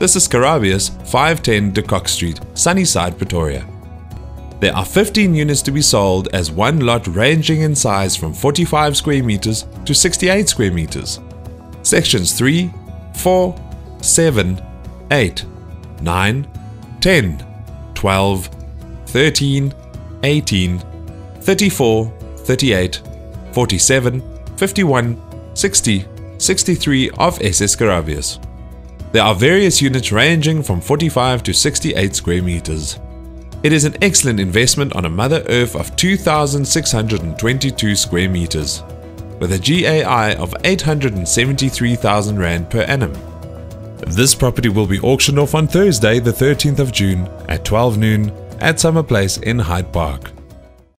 This is Carabias, 510 De Kock Street, Sunnyside, Pretoria. There are 15 units to be sold as one lot ranging in size from 45 square meters to 68 square meters. Sections 3, 4, 7, 8, 9, 10, 12, 13, 18, 34, 38, 47, 51, 60, 63 of SS Carabias. There are various units ranging from 45 to 68 square meters. It is an excellent investment on a Mother erf of 2,622 square meters, with a GAI of 873,000 Rand per annum. This property will be auctioned off on Thursday, the 13th of June at 12 noon at Summer Place in Hyde Park.